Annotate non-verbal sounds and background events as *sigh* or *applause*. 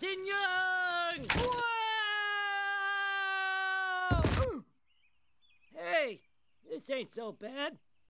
Captain Young! Whoa! *gasps* Hey, this ain't so bad.